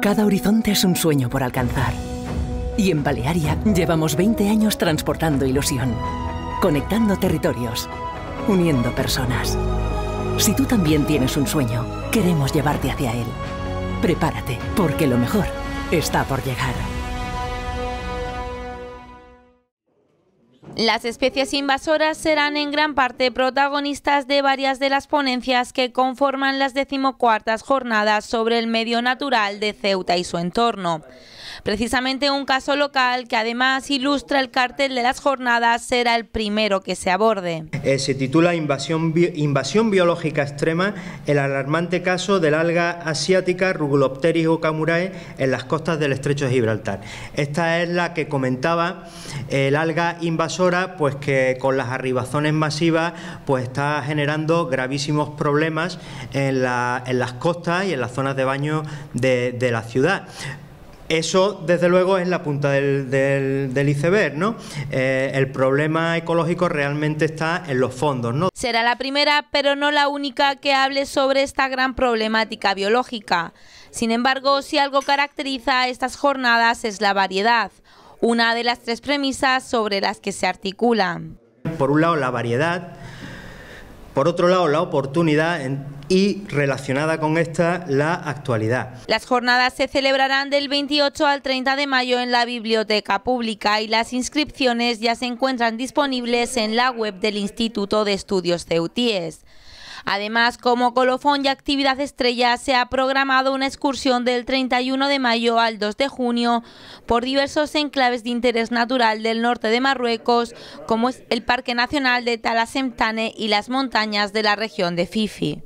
Cada horizonte es un sueño por alcanzar. Y en Balearia llevamos 20 años transportando ilusión, conectando territorios, uniendo personas. Si tú también tienes un sueño, queremos llevarte hacia él. Prepárate, porque lo mejor está por llegar. Las especies invasoras serán en gran parte protagonistas de varias de las ponencias que conforman las decimocuartas jornadas sobre el medio natural de Ceuta y su entorno. Precisamente un caso local que además ilustra el cartel de las jornadas será el primero que se aborde. Eh, se titula invasión, invasión biológica extrema, el alarmante caso del alga asiática Rugulopteris okamurae en las costas del estrecho de Gibraltar. Esta es la que comentaba el alga invasora, pues que con las arribazones masivas pues está generando gravísimos problemas en, las costas y en las zonas de baño de la ciudad. Eso, desde luego, es la punta del, iceberg, ¿no? Eh, el problema ecológico realmente está en los fondos, ¿no? Será la primera, pero no la única que hable sobre esta gran problemática biológica. Sin embargo, si algo caracteriza a estas jornadas es la variedad, una de las tres premisas sobre las que se articulan. Por un lado, la variedad, por otro lado, la oportunidad y relacionada con esta, la actualidad. Las jornadas se celebrarán del 28 al 30 de mayo en la Biblioteca Pública y las inscripciones ya se encuentran disponibles en la web del Instituto de Estudios Ceutíes. Además, como colofón y actividad estrella, se ha programado una excursión del 31 de mayo al 2 de junio por diversos enclaves de interés natural del norte de Marruecos, como es el Parque Nacional de Talasemtane y las montañas de la región de Fifi.